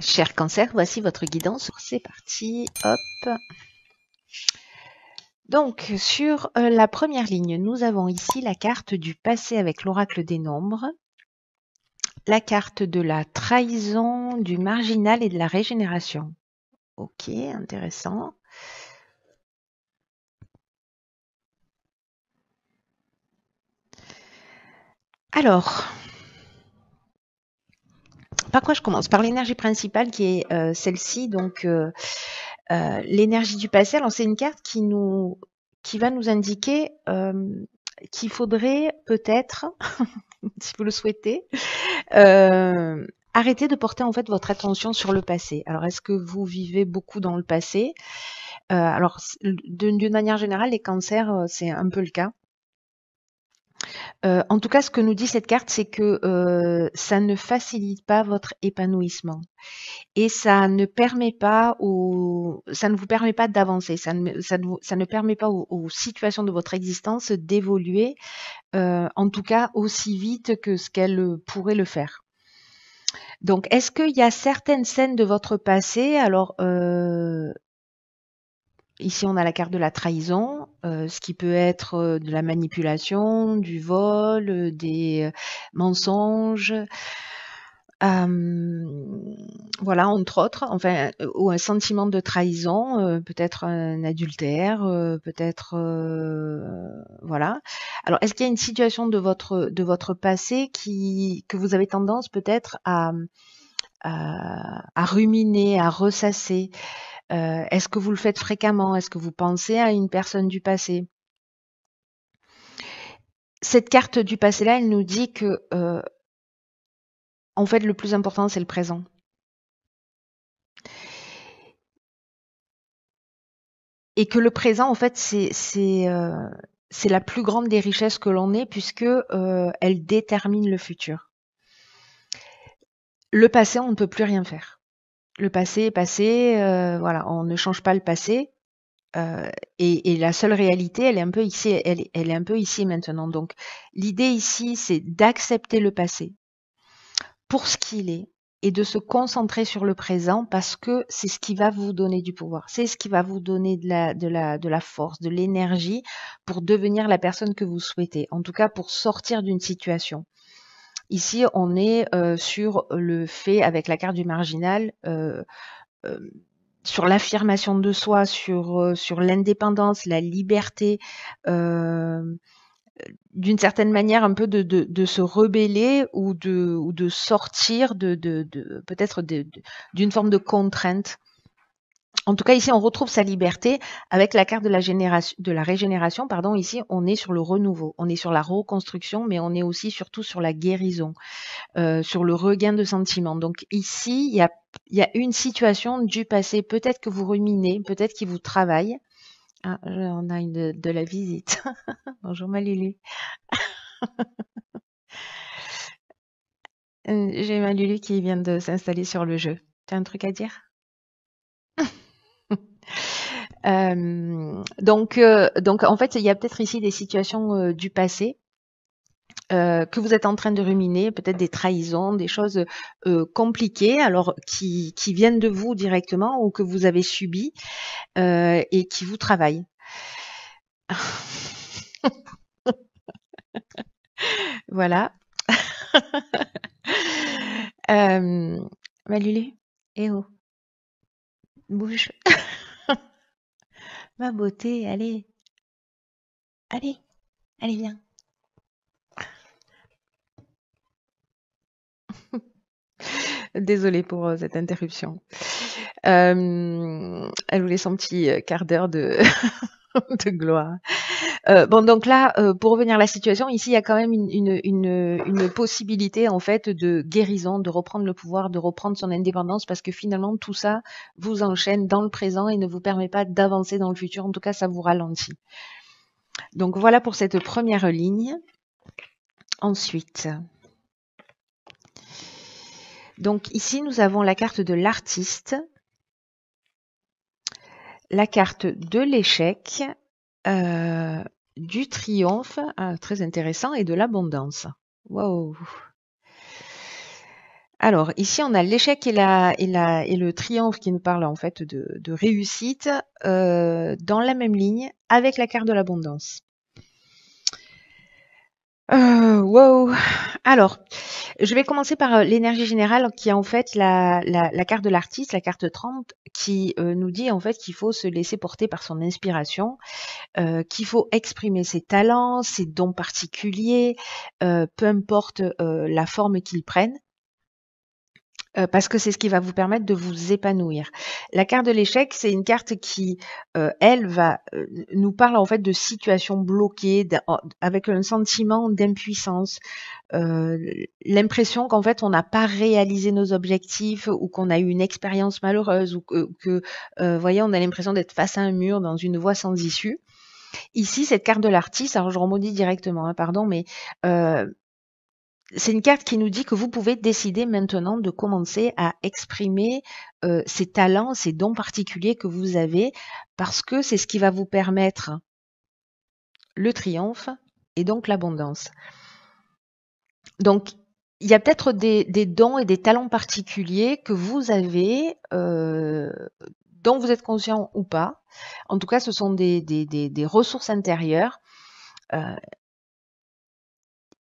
Cher cancer, voici votre guidance. C'est parti. Hop. Donc, sur euh, la première ligne, nous avons ici la carte du passé avec l'oracle des nombres, la carte de la trahison, du marginal et de la régénération. Ok, intéressant. Alors, par quoi je commence Par l'énergie principale qui est euh, celle-ci, donc euh, euh, l'énergie du passé. Alors c'est une carte qui nous, qui va nous indiquer qu'il faudrait peut-être, si vous le souhaitez, arrêter de porter en fait votre attention sur le passé. Alors est-ce que vous vivez beaucoup dans le passé? Alors d'une manière générale, les cancers, c'est un peu le cas. Euh, en tout cas, ce que nous dit cette carte, c'est que euh, ça ne facilite pas votre épanouissement. Et ça ne permet pas ça ne vous permet pas d'avancer, ça ne, ça, ne, permet pas aux, situations de votre existence d'évoluer, euh, en tout cas aussi vite que ce qu'elle pourrait le faire. Donc, est-ce qu'il y a certaines scènes de votre passé, alors Ici, on a la carte de la trahison, euh, ce qui peut être euh, de la manipulation, du vol, euh, des mensonges, voilà, entre autres, enfin, ou un sentiment de trahison, peut-être un adultère, peut-être, voilà. Alors, est-ce qu'il y a une situation de votre de votre passé qui que vous avez tendance peut-être à, à ruminer, à ressasser? Euh, est-ce que vous le faites fréquemment? Est-ce que vous pensez à une personne du passé? Cette carte du passé-là, elle nous dit que, euh, en fait, le plus important, c'est le présent. Et que le présent, en fait, c'est euh, la plus grande des richesses que l'on ait, puisque elle détermine le futur. Le passé, on ne peut plus rien faire le passé est passé, euh, voilà, on ne change pas le passé. Euh, et, la seule réalité, elle est un peu ici, elle, est un peu ici maintenant. Donc, l'idée ici, c'est d'accepter le passé pour ce qu'il est et de se concentrer sur le présent parce que c'est ce qui va vous donner du pouvoir, c'est ce qui va vous donner de la, de la, de la force, de l'énergie pour devenir la personne que vous souhaitez. En tout cas, pour sortir d'une situation. Ici, on est euh, sur le fait, avec la carte du marginal, euh, euh, sur l'affirmation de soi, sur, sur l'indépendance, la liberté, d'une certaine manière un peu de, de, se rebeller ou de, ou de sortir de, de peut-être d'une forme de contrainte en tout cas, ici, on retrouve sa liberté avec la carte de la, génération, de la régénération. Pardon, ici, on est sur le renouveau, on est sur la reconstruction, mais on est aussi surtout sur la guérison, euh, sur le regain de sentiments. Donc ici, il y a, une situation du passé, peut-être que vous ruminez, peut-être qu'il vous travaille. Ah, on a une de, la visite. Bonjour Malulu. Euh, j'ai Malulu qui vient de s'installer sur le jeu. Tu as un truc à dire? Donc, euh, donc, en fait, il y a peut-être ici des situations euh, du passé que vous êtes en train de ruminer, peut-être des trahisons, des choses compliquées, alors qui, qui, viennent de vous directement ou que vous avez subies et qui vous travaillent. voilà. euh, Malulé, eh oh, bouge. Ma beauté, allez. Allez, allez, viens. Désolée pour euh, cette interruption. Euh, elle voulait son petit euh, quart d'heure de, de gloire. Euh, bon, donc là, euh, pour revenir à la situation, ici, il y a quand même une, une, possibilité en fait de guérison, de reprendre le pouvoir, de reprendre son indépendance, parce que finalement, tout ça vous enchaîne dans le présent et ne vous permet pas d'avancer dans le futur. En tout cas, ça vous ralentit. Donc voilà pour cette première ligne. Ensuite, donc ici, nous avons la carte de l'artiste, la carte de l'échec, euh, du triomphe, ah, très intéressant, et de l'abondance. Wow. alors, ici, on a l'échec et, le triomphe qui nous parle en fait de, réussite euh, dans la même ligne avec la carte de l'abondance. Euh, wow. Alors, je vais commencer par euh, l'énergie générale qui est en fait la, la, carte de l'artiste, la carte 30, qui euh, nous dit en fait qu'il faut se laisser porter par son inspiration, euh, qu'il faut exprimer ses talents, ses dons particuliers, peu importe la forme qu'ils prennent. Euh, parce que c'est ce qui va vous permettre de vous épanouir. La carte de l'échec, c'est une carte qui, euh, elle, va euh, nous parle en fait de situations bloquées, avec un sentiment d'impuissance, l'impression qu'en fait on n'a pas réalisé nos objectifs ou qu'on a eu une expérience malheureuse ou que, que voyez, on a l'impression d'être face à un mur dans une voie sans issue. Ici, cette carte de l'artiste, alors je remodis directement, hein, pardon, mais c'est une carte qui nous dit que vous pouvez décider maintenant de commencer à exprimer euh, ces talents, ces dons particuliers que vous avez, parce que c'est ce qui va vous permettre le triomphe et donc l'abondance. Donc, il y a peut-être des, dons et des talents particuliers que vous avez, euh, dont vous êtes conscient ou pas. En tout cas, ce sont des, ressources intérieures. Euh,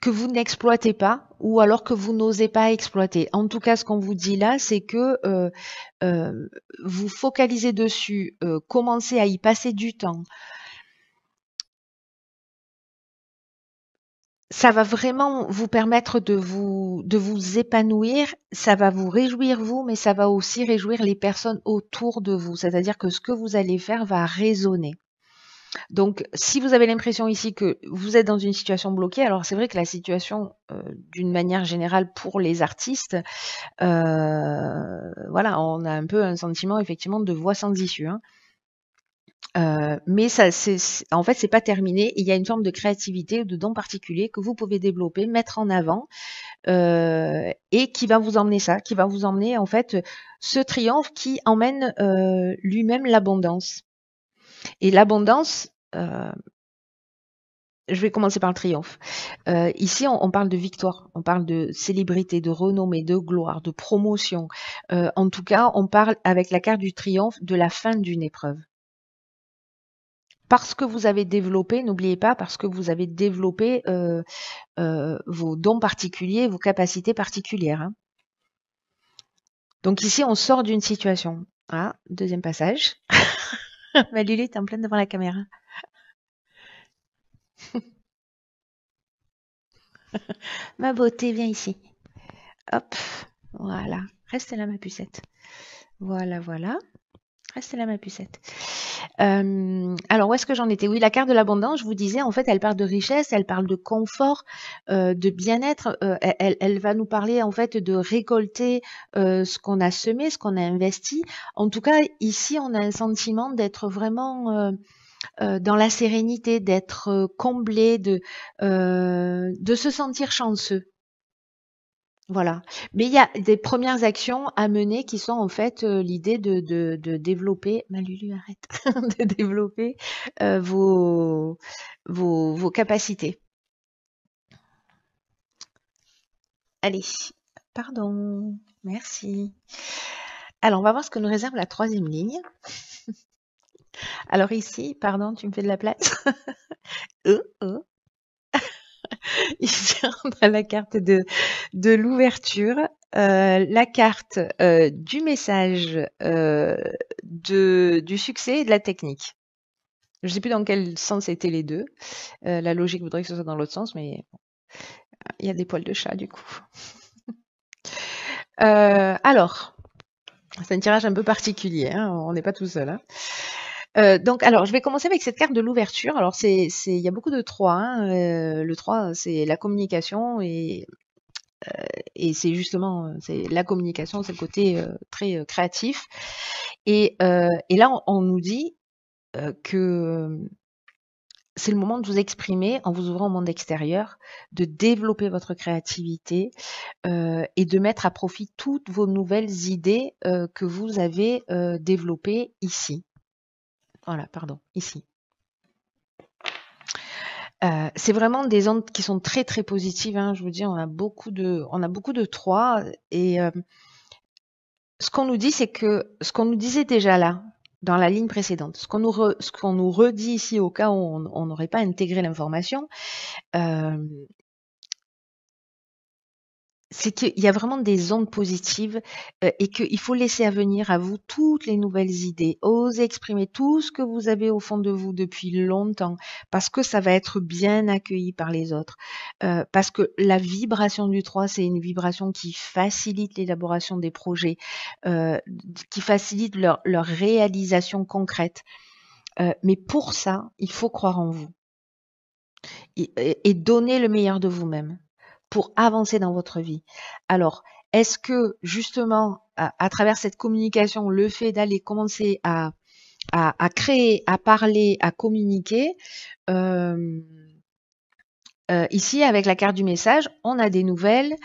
que vous n'exploitez pas ou alors que vous n'osez pas exploiter. En tout cas, ce qu'on vous dit là, c'est que euh, euh, vous focalisez dessus, euh, commencez à y passer du temps. Ça va vraiment vous permettre de vous, de vous épanouir, ça va vous réjouir vous, mais ça va aussi réjouir les personnes autour de vous. C'est-à-dire que ce que vous allez faire va résonner. Donc, si vous avez l'impression ici que vous êtes dans une situation bloquée, alors c'est vrai que la situation, euh, d'une manière générale pour les artistes, euh, voilà, on a un peu un sentiment effectivement de voix sans issue. Hein. Euh, mais ça, c'est, en fait, c'est pas terminé. Il y a une forme de créativité, de don particulier que vous pouvez développer, mettre en avant, et qui va vous emmener ça, qui va vous emmener en fait ce triomphe qui emmène lui-même l'abondance. Et l'abondance, euh, je vais commencer par le triomphe. Euh, ici, on, parle de victoire, on parle de célébrité, de renommée, de gloire, de promotion. Euh, en tout cas, on parle avec la carte du triomphe de la fin d'une épreuve. Parce que vous avez développé, n'oubliez pas, parce que vous avez développé vos dons particuliers, vos capacités particulières. Hein. Donc ici, on sort d'une situation. Ah, deuxième passage. Ma Lulu est en pleine devant la caméra. ma beauté, viens ici. Hop, voilà. Reste là, ma pucette. Voilà, voilà. Reste là, ma pucette. Euh, alors, où est-ce que j'en étais? Oui, la carte de l'abondance, je vous disais, en fait, elle parle de richesse, elle parle de confort, euh, de bien-être. Euh, elle, va nous parler, en fait, de récolter ce qu'on a semé, ce qu'on a investi. En tout cas, ici, on a un sentiment d'être vraiment... dans la sérénité, d'être comblé, de se sentir chanceux. Voilà. Mais il y a des premières actions à mener qui sont en fait euh, l'idée de, de, de, développer. Malulu, arrête. de développer euh, vos, vos, vos capacités. Allez, pardon. Merci. Alors, on va voir ce que nous réserve la troisième ligne. Alors ici, pardon, tu me fais de la place. euh. Ici, on a la carte de, de l'ouverture, euh, la carte euh, du message, euh, de, du succès et de la technique. Je ne sais plus dans quel sens étaient les deux. la logique voudrait que ce soit dans l'autre sens, mais il y a des poils de chat du coup. alors, c'est un tirage un peu particulier, hein, on n'est pas tout seul. Hein. Euh, donc, alors, je vais commencer avec cette carte de l'ouverture. Alors, c'est, il y a beaucoup de 3. Hein. Euh, le 3, c'est la communication et, euh, et c'est justement c'est la communication, c'est le côté très créatif. Et, et là, on, nous dit que c'est le moment de vous exprimer en vous ouvrant au monde extérieur, de développer votre créativité et de mettre à profit toutes vos nouvelles idées que vous avez développées ici. Voilà, pardon, ici. Euh, c'est vraiment des ondes qui sont très très positives. Hein. Je vous dis, on a beaucoup de, on. Et euh, ce qu'on nous dit, c'est que ce qu'on nous disait déjà là, dans la ligne précédente, ce qu'on nous, ce qu'on nous redit ici au cas où on n'aurait pas intégré l'information, euh, c'est qu'il y a vraiment des ondes positives euh, et qu'il faut laisser à venir à vous toutes les nouvelles idées. Osez exprimer tout ce que vous avez au fond de vous depuis longtemps parce que ça va être bien accueilli par les autres. Euh, parce que la vibration du 3, c'est une vibration qui facilite l'élaboration des projets, euh, qui facilite leur, réalisation concrète. mais pour ça, il faut croire en vous et donner le meilleur de vous-même pour avancer dans votre vie. Alors, est-ce que justement, à, travers cette communication, le fait d'aller commencer à, créer, à parler, à communiquer, euh, euh, ici, avec la carte du message, on a des nouvelles,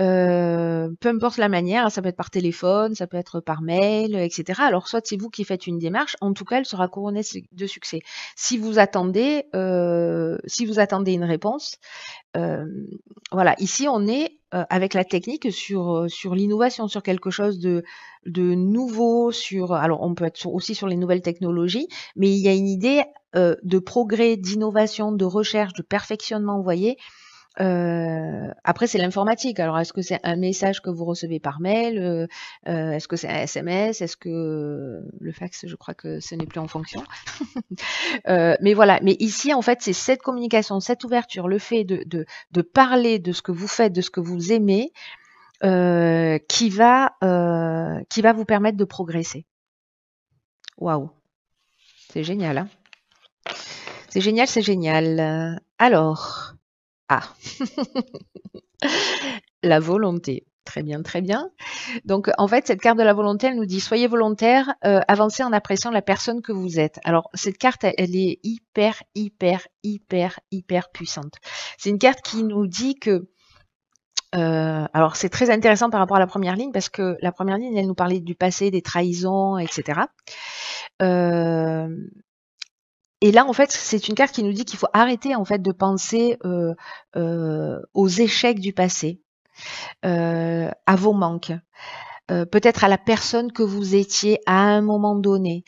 euh, peu importe la manière, ça peut être par téléphone, ça peut être par mail, etc. Alors, soit c'est vous qui faites une démarche, en tout cas, elle sera couronnée de succès. Si vous attendez, si vous attendez une réponse, voilà, ici, on est avec la technique sur sur l'innovation, sur quelque chose de de nouveau, sur alors on peut être aussi sur les nouvelles technologies, mais il y a une idée de progrès, d'innovation, de recherche, de perfectionnement, vous voyez. Euh, après, c'est l'informatique. Alors, est-ce que c'est un message que vous recevez par mail euh, Est-ce que c'est un SMS Est-ce que le fax, je crois que ce n'est plus en fonction. mais voilà. Mais ici, en fait, c'est cette communication, cette ouverture, le fait de, parler de ce que vous faites, de ce que vous aimez, qui va qui va vous permettre de progresser. Waouh, c'est génial. Hein c'est génial, c'est génial. Alors, ah, la volonté. Très bien, très bien. Donc, en fait, cette carte de la volonté, elle nous dit soyez volontaire, euh, avancez en appréciant la personne que vous êtes. Alors, cette carte, elle est hyper, hyper, hyper, hyper puissante. C'est une carte qui nous dit que euh, alors c'est très intéressant par rapport à la première ligne parce que la première ligne, elle nous parlait du passé, des trahisons, etc. et là, en fait, c'est une carte qui nous dit qu'il faut arrêter en fait de penser euh, euh, aux échecs du passé, euh, à vos manques, peut-être à la personne que vous étiez à un moment donné.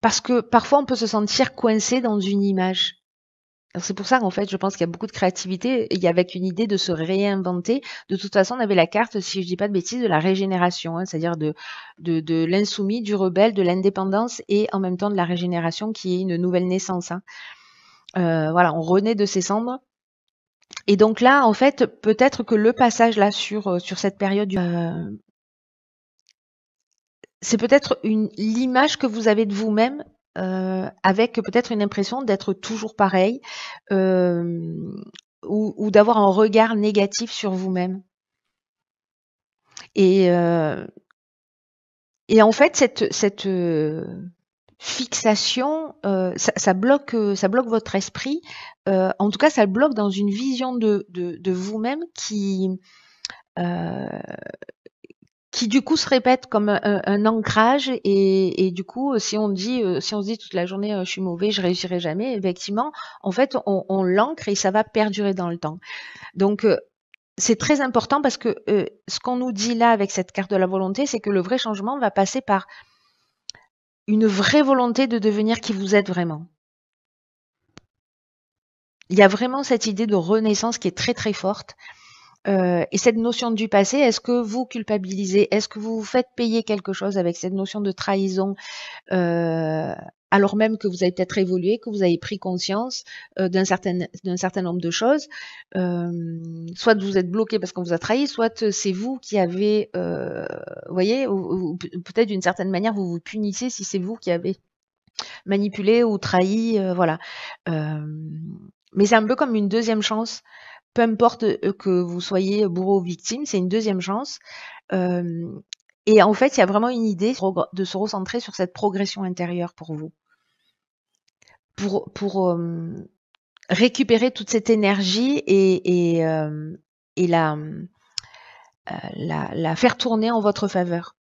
parce que parfois, on peut se sentir coincé dans une image. C'est pour ça qu'en fait, je pense qu'il y a beaucoup de créativité. Y avec une idée de se réinventer. De toute façon, on avait la carte, si je dis pas de bêtises, de la régénération, hein, c'est-à-dire de, de, l'insoumis, du rebelle, de l'indépendance et en même temps de la régénération qui est une nouvelle naissance. Hein. Euh, voilà, on renaît de ses cendres. Et donc là, en fait, peut-être que le passage là sur, euh, sur cette période, euh, c'est peut-être l'image que vous avez de vous-même euh, avec peut-être une impression d'être toujours pareil euh, ou, d'avoir un regard négatif sur vous-même. Et, euh, en fait, cette, fixation, ça, bloque, votre esprit. en tout cas, ça bloque dans une vision de vous-même qui qui du coup se répète comme un, ancrage et, du coup si on dit euh, si on se dit toute la journée euh, je suis mauvais je réussirai jamais effectivement en fait on, l'ancre et ça va perdurer dans le temps. Donc euh, c'est très important parce que ce qu'on nous dit là avec cette carte de la volonté c'est que le vrai changement va passer par une vraie volonté de devenir qui vous êtes vraiment. Il y a vraiment cette idée de renaissance qui est très très forte euh, et cette notion du passé, est-ce que vous culpabilisez? Est-ce que vous vous faites payer quelque chose avec cette notion de trahison euh, alors même que vous avez peut-être évolué, que vous avez pris conscience euh, d'un certain, certain nombre de choses? Soit vous êtes bloqué parce qu'on vous a trahi, soit c'est vous qui avez, vous voyez, ou, peut-être d'une certaine manière vous vous punissez si c'est vous qui avez manipulé ou trahi, voilà. mais c'est un peu comme une deuxième chance peu importe euh, que vous soyez bourreau ou victime, c'est une deuxième chance. et en fait, il y a vraiment une idée de se recentrer sur cette progression intérieure pour vous. Pour, pour récupérer toute cette énergie et, et, euh, la, la, faire tourner en votre faveur.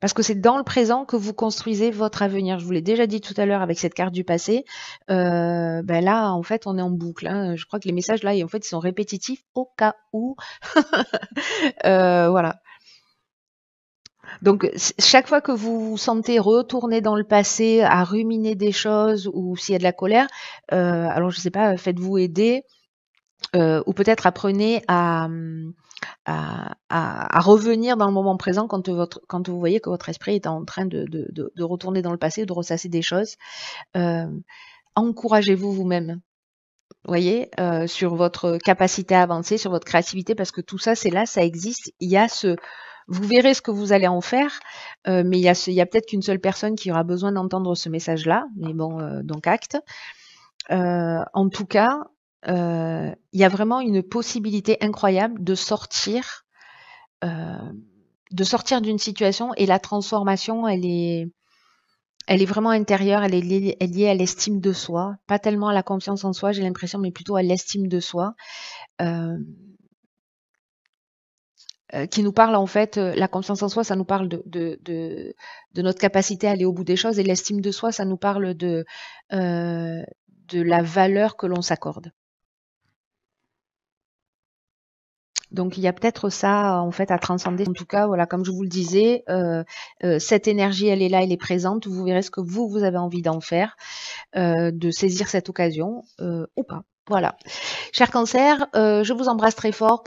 Parce que c'est dans le présent que vous construisez votre avenir. Je vous l'ai déjà dit tout à l'heure avec cette carte du passé. Euh, ben là, en fait, on est en boucle. Hein. Je crois que les messages là, en fait, ils sont répétitifs au cas où. euh, voilà. Donc chaque fois que vous vous sentez retourner dans le passé, à ruminer des choses ou s'il y a de la colère, euh, alors je sais pas, faites-vous aider euh, ou peut-être apprenez à, à, revenir dans le moment présent quand, vous voyez que votre esprit est en train de, retourner dans le passé, de ressasser des choses. Euh, encouragez-vous vous-même. voyez, euh, sur votre capacité à avancer, sur votre créativité, parce que tout ça, c'est là, ça existe. Il y a ce, vous verrez ce que vous allez en faire, euh, mais il y a, peut-être qu'une seule personne qui aura besoin d'entendre ce message-là. Mais bon, donc acte. En tout cas, euh, il y a vraiment une possibilité incroyable de sortir, euh, de sortir d'une situation et la transformation, elle est, elle est vraiment intérieure, elle est liée, à l'estime de soi, pas tellement à la confiance en soi, j'ai l'impression, mais plutôt à l'estime de soi. Euh, qui nous parle en fait, la confiance en soi, ça nous parle de, notre capacité à aller au bout des choses, et l'estime de soi, ça nous parle de la valeur que l'on s'accorde. Donc il y a peut-être ça en fait à transcender. En tout cas, voilà, comme je vous le disais, euh, euh, cette énergie, elle est là, elle est présente. Vous verrez ce que vous vous avez envie d'en faire, euh, de saisir cette occasion ou pas. Voilà. Cher cancer, je vous embrasse très fort.